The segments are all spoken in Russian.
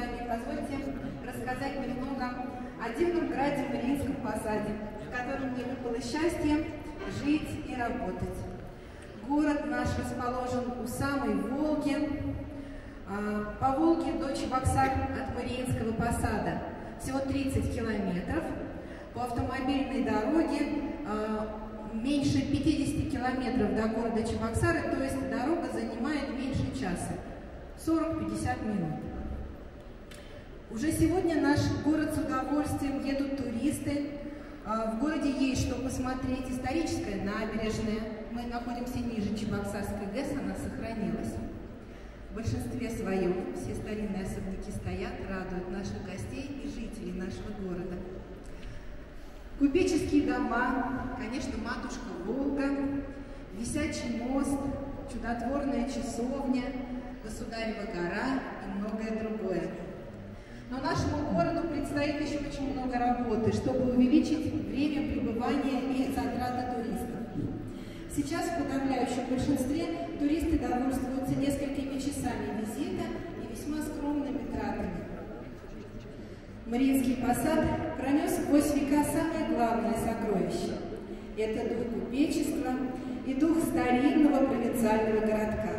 вами, позвольте рассказать немного о дивном граде Мариинском посаде, в котором мне выпало счастье жить и работать. Город наш расположен у самой Волги, а, по Волге до Чебоксар от Мариинского посада всего 30 километров. По автомобильной дороге а, меньше 50 километров до города Чебоксары, то есть дорога занимает меньше часа, 40-50 минут. Уже сегодня наш город с удовольствием едут туристы. А, в городе есть что посмотреть. Историческая набережная. Мы находимся ниже Чебоксарской ГЭС, она сохранилась. В большинстве своем все старинные особняки стоят, радуют наших гостей и жителей нашего города. Купеческие дома, конечно, матушка Волга, висячий мост, чудотворная часовня, государева гора и многое другое. Но нашему городу предстоит еще очень много работы, чтобы увеличить время пребывания и затраты туристов. Сейчас в подавляющем большинстве туристы довольствуются несколькими часами визита и весьма скромными тратами. Мариинский посад пронес сквозь века самое главное сокровище. Это дух купечества и дух старинного провинциального городка.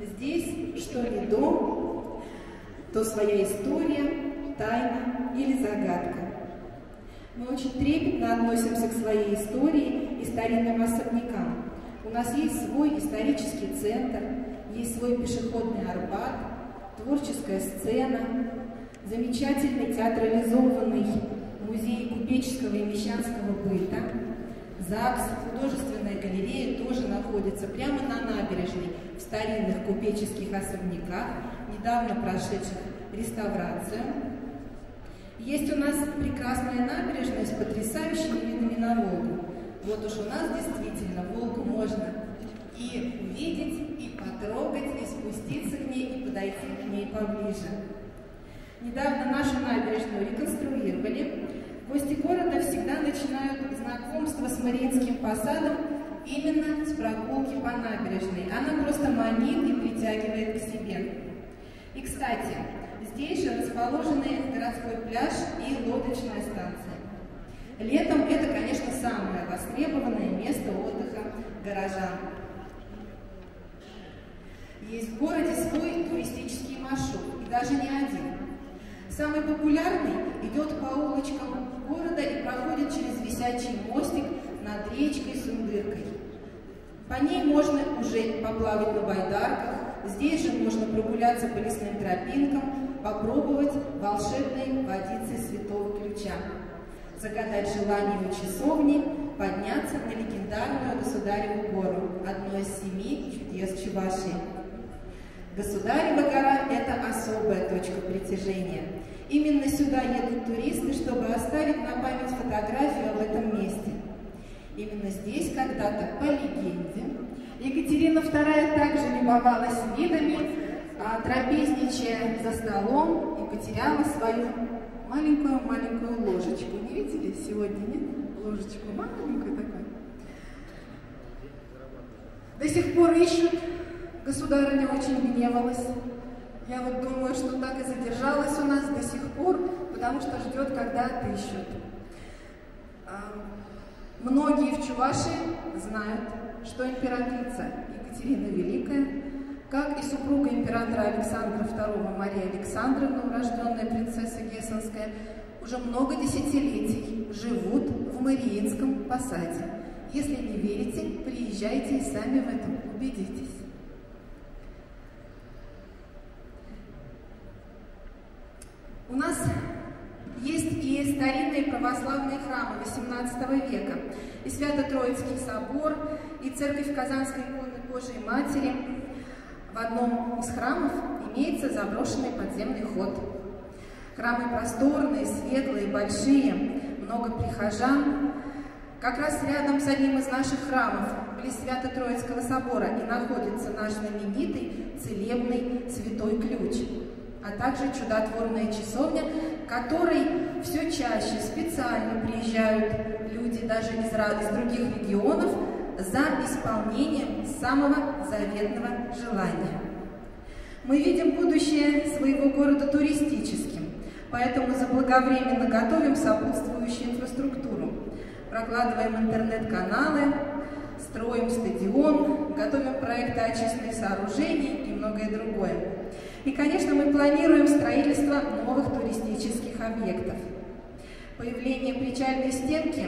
Здесь, что не дом, то своя история, тайна или загадка. Мы очень трепетно относимся к своей истории и старинным особнякам. У нас есть свой исторический центр, есть свой пешеходный арбат, творческая сцена, замечательный театрализованный музей купеческого и мещанского быта, ЗАГС, художественная галерея тоже находится прямо на набережной в старинных купеческих особняках, недавно прошедших реставрацию. Есть у нас прекрасная набережная с потрясающими видами на Волгу. Вот уж у нас действительно Волгу можно и увидеть, и потрогать, и спуститься к ней, и подойти к ней поближе. Недавно нашу набережную реконструировали. Гости города всегда начинают знакомство с Мариинским посадом именно с прогулки по набережной. Она просто манит и притягивает к себе. И, кстати, здесь же расположены городской пляж и лодочная станция. Летом это, конечно, самое востребованное место отдыха горожан. Есть в городе свой туристический маршрут, и даже не один. Самый популярный идет по улочкам города и проходит через висячий мостик над речкой Сундыркой. По ней можно уже поплавать на байдарках, здесь же можно прогуляться по лесным тропинкам, попробовать волшебной водицы Святого Ключа, загадать желание в часовне, подняться на легендарную Государеву гору, одно из семи чудес Чувашии. Государева гора – это особая точка притяжения. Именно сюда едут туристы, чтобы оставить на память фотографию об этом месте. Именно здесь когда-то, по легенде, Екатерина II также любовалась видами, а, трапезничая за столом и потеряла свою маленькую-маленькую ложечку. Не видели сегодня, нет? Ложечку маленькую такую. До сих пор ищут Государыня очень гневалась. Я вот думаю, что так и задержалась у нас до сих пор, потому что ждет, когда отыщут. Многие в Чувашии знают, что императрица Екатерина Великая, как и супруга императора Александра II Мария Александровна, урожденная принцесса Гессенская, уже много десятилетий живут в Мариинском посаде. Если не верите, приезжайте и сами в этом убедитесь. У нас есть и старинные православные храмы XVIII века, и Свято-Троицкий собор, и церковь Казанской иконы Божией Матери. В одном из храмов имеется заброшенный подземный ход. Храмы просторные, светлые, большие, много прихожан. Как раз рядом с одним из наших храмов, близ Свято-Троицкого собора, и находится наш знаменитый целебный святой ключ а также чудотворная часовня, к которой все чаще специально приезжают люди даже из, из других регионов за исполнением самого заветного желания. Мы видим будущее своего города туристическим, поэтому заблаговременно готовим сопутствующую инфраструктуру. Прокладываем интернет-каналы, строим стадион, готовим проекты очистных сооружений и многое другое. И, конечно, мы планируем строительство новых туристических объектов. Появление причальной стенки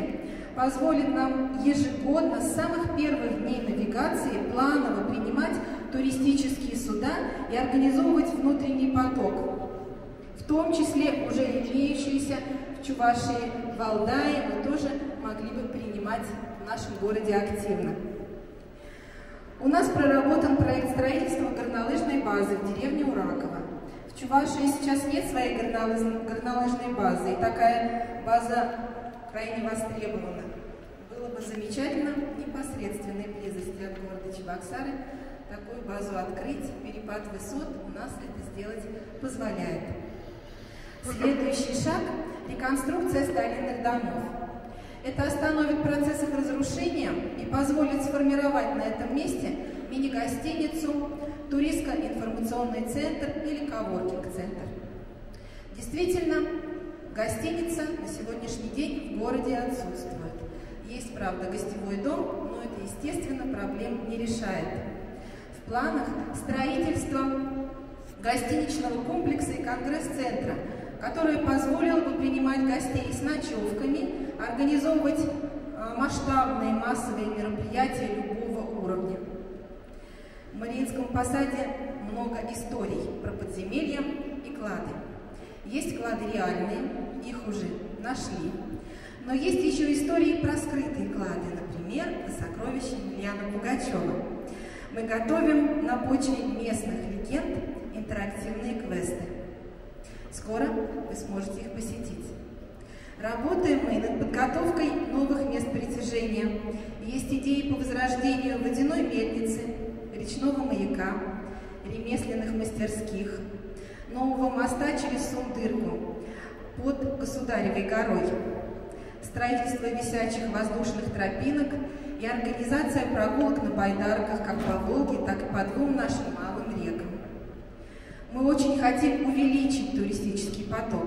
позволит нам ежегодно с самых первых дней навигации планово принимать туристические суда и организовывать внутренний поток, в том числе уже имеющиеся в Чувашии Валдае мы тоже могли бы принимать в нашем городе активно. У нас проработан проект строительства горнолыжной базы в деревне Ураково. В Чувашии сейчас нет своей горнолыжной базы, и такая база крайне востребована. Было бы замечательно в непосредственной близости от города Чебоксары такую базу открыть. Перепад высот у нас это сделать позволяет. Следующий шаг – реконструкция старинных домов. Это остановит процесс их разрушения и позволит сформировать на этом месте мини-гостиницу, туристско-информационный центр или коворкинг-центр. Действительно, гостиница на сегодняшний день в городе отсутствует. Есть, правда, гостевой дом, но это, естественно, проблем не решает. В планах строительство гостиничного комплекса и конгресс-центра, который позволил бы принимать гостей с ночевками, организовывать а, масштабные массовые мероприятия любого уровня. В Мариинском посаде много историй про подземелья и клады. Есть клады реальные, их уже нашли. Но есть еще истории про скрытые клады, например, сокровища Ильяна Пугачева. Мы готовим на почве местных легенд интерактивные квесты. Скоро вы сможете их посетить. Работаем мы над подготовкой новых мест притяжения. Есть идеи по возрождению водяной мельницы, речного маяка, ремесленных мастерских, нового моста через Сундырку под Государевой горой, строительство висячих воздушных тропинок и организация прогулок на байдарках как по Волге, так и по двум нашим. Мы очень хотим увеличить туристический поток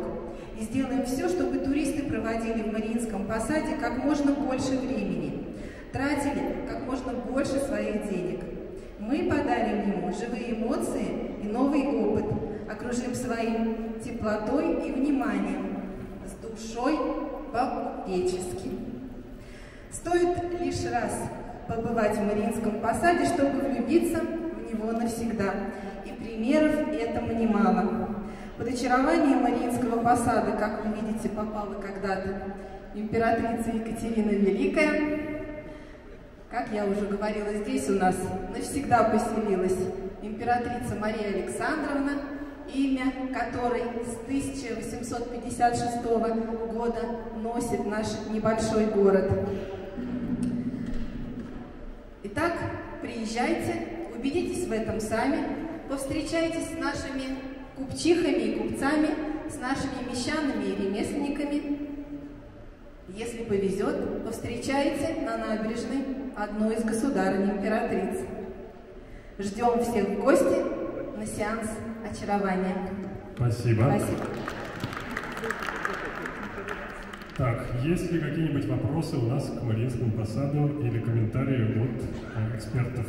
и сделаем все, чтобы туристы проводили в Мариинском посаде как можно больше времени, тратили как можно больше своих денег. Мы подарим ему живые эмоции и новый опыт, окружим своим теплотой и вниманием, с душой по-купечески. Стоит лишь раз побывать в Мариинском посаде, чтобы влюбиться в него навсегда. И примеров этому немало. Под очарование Мариинского посада, как вы видите, попала когда-то императрица Екатерина Великая, как я уже говорила, здесь у нас навсегда поселилась императрица Мария Александровна, имя которой с 1856 года носит наш небольшой город. Итак, приезжайте, убедитесь в этом сами, повстречайтесь с нашими купчихами и купцами, с нашими мещанами и ремесленниками, если повезет, повстречаете на набережной одну из государынь императриц. Ждем всех в гости на сеанс очарования. Спасибо. Спасибо. Так, есть ли какие-нибудь вопросы у нас к Мариинскому посаду или комментарии от э, экспертов